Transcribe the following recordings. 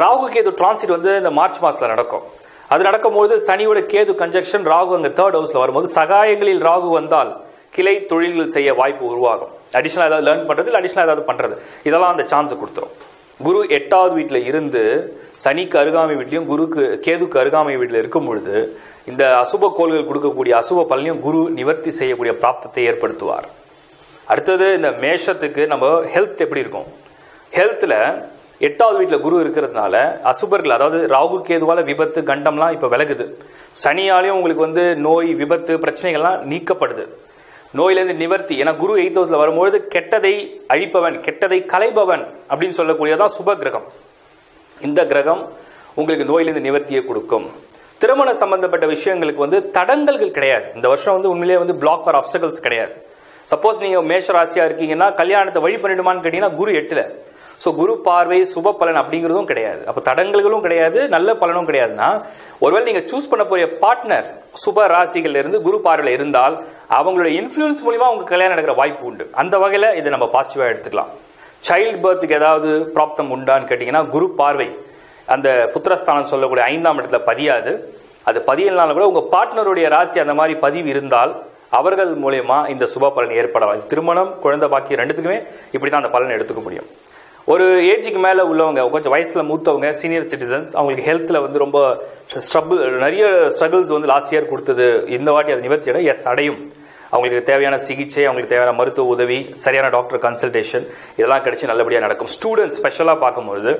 Rahu Ketu transit வந்து இந்த March மாசத்துல நடக்கும். அது நடக்கும்போது சனியோட கேது கன்ஜெக்ஷன் ராகு அங்க தேர்ட் ஹவுஸ்ல வரும்போது சகாயங்களில் ராகு வந்தால் கிளை தொழில்கள் செய்ய வாய்ப்பு உருவாகும். அடிஷனல் ஏதாவது லேர்ன் பண்றது இல்லை அடிஷனல் ஏதாவது பண்றது? இதெல்லாம் அந்த சான்ஸ் கொடுத்துரும். குரு எட்டாவது வீட்டில் இருந்து சனிக்கு அருகாமை வீட்லையும் குருக்கு கேதுக்கு அருகாமை வீட்டில் இருக்கும் பொழுது இந்த அசுப கோள்கள் கொடுக்கக்கூடிய அசுப பலனையும் குரு நிவர்த்தி செய்யக்கூடிய பிராப்தத்தை ஏற்படுத்துவார். அடுத்தது இந்த மேஷத்துக்கு நம்ம ஹெல்த் எப்படி இருக்கும்? ஹெல்த்தில் எட்டாவது வீட்டில் குரு இருக்கிறதுனால அசுபர்கள் அதாவது ராகு கேதுவால விபத்து கண்டம்லாம் இப்போ விலகுது. சனியாலையும் உங்களுக்கு வந்து நோய் விபத்து பிரச்சனைகள்லாம் நீக்கப்படுது. நோயிலேருந்து நிவர்த்தி. ஏன்னா குரு எயித் ஹவுஸில் வரும்பொழுது கெட்டதை அழிப்பவன் கெட்டதை கலைபவன் அப்படின்னு சொல்லக்கூடியதான் சுப கிரகம். இந்த கிரகம் உங்களுக்கு நோயிலேருந்து நிவர்த்தியை கொடுக்கும். திருமண சம்பந்தப்பட்ட விஷயங்களுக்கு வந்து தடங்கல்கள் கிடையாது. இந்த வருஷம் வந்து உண்மையிலேயே வந்து பிளாக் ஆர் அப்டகல்ஸ் கிடையாது. சப்போஸ் நீங்கள் மேஷ ராசியாக இருக்கீங்கன்னா கல்யாணத்தை வழி பண்ணிடுமான்னு கேட்டீங்கன்னா குரு எட்டில். ஸோ குரு பார்வை சுப பலன் அப்படிங்கிறதும் கிடையாது. அப்போ தடங்கல்களும் கிடையாது நல்ல பலனும் கிடையாதுன்னா ஒருவேளை நீங்கள் சூஸ் பண்ண போகிற பார்ட்னர் சுப ராசிகள் இருந்து குரு பார்வையில் இருந்தால் அவங்களுடைய இன்ஃப்ளூயன்ஸ் மூலிமா அவங்க கல்யாணம் நடக்கிற வாய்ப்பு உண்டு. அந்த வகையில் இதை நம்ம பாசிட்டிவாக எடுத்துக்கலாம். சைல்டு பர்த்துக்கு ஏதாவது ப்ராப்தம் உண்டான்னு கேட்டிங்கன்னா குரு பார்வை அந்த புத்திரஸ்தானம் சொல்லக்கூடிய ஐந்தாம் இடத்துல பதியாது. அது பதியலனாலும் கூட உங்கள் பார்ட்னருடைய ராசி அந்த மாதிரி பதிவு இருந்தால் அவர்கள் மூலயமா இந்த சுப பலன் ஏற்படலாம். திருமணம் குழந்தை பாக்கி ரெண்டுத்துக்குமே இப்படி தான் அந்த பலனை எடுத்துக்க முடியும். ஒரு ஏஜுக்கு மேலே உள்ளவங்க கொஞ்சம் வயசில் மூத்தவங்க சீனியர் சிட்டிசன்ஸ் அவங்களுக்கு ஹெல்த்தில் வந்து ரொம்ப ஸ்ட்ரபிள் நிறைய ஸ்ட்ரகிள்ஸ் வந்து லாஸ்ட் இயர் கொடுத்தது. இந்த வாட்டி அது நிவர்த்தியிட எஸ் அடையும். அவங்களுக்கு தேவையான சிகிச்சை அவங்களுக்கு தேவையான மருத்துவ உதவி சரியான டாக்டர் கன்சல்டேஷன் இதெல்லாம் கிடைச்சி நல்லபடியாக நடக்கும். ஸ்டூடெண்ட்ஸ் ஸ்பெஷலாக பார்க்கும்பொழுது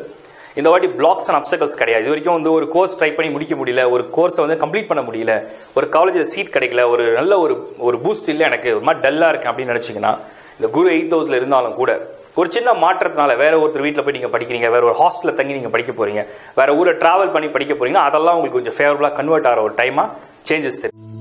இந்த வாட்டி பிளாக்ஸ் அண்ட் அப்டக்கல்ஸ் கிடையாது. இது வரைக்கும் வந்து ஒரு கோர்ஸ் ட்ரை பண்ணி முடிக்க முடியல ஒரு கோர்ஸை வந்து கம்ப்ளீட் பண்ண முடியல ஒரு காலேஜில் சீட் கிடைக்கல ஒரு நல்ல ஒரு ஒரு பூஸ்ட் இல்லை எனக்கு ஒரு மாதிரி டல்லாக இருக்கேன் அப்படின்னு நினச்சிங்கன்னா இந்த குரு எயிட் ஹவுஸில் இருந்தாலும் கூட ஒரு சின்ன மாற்றத்தினால வேற ஒருத்தர் வீட்டில் போய் நீங்கள் படிக்கிறீங்க வேற ஒரு ஹாஸ்டலில் தங்கி நீங்கள் படிக்க போறீங்க வேற ஊரை டிராவல் பண்ணி படிக்க போறீங்கன்னா அதெல்லாம் உங்களுக்கு கொஞ்சம் ஃபேவரபுளாக கன்வெர்ட் ஆகிற ஒரு டைமாக சேஞ்சஸ் தெரியும்.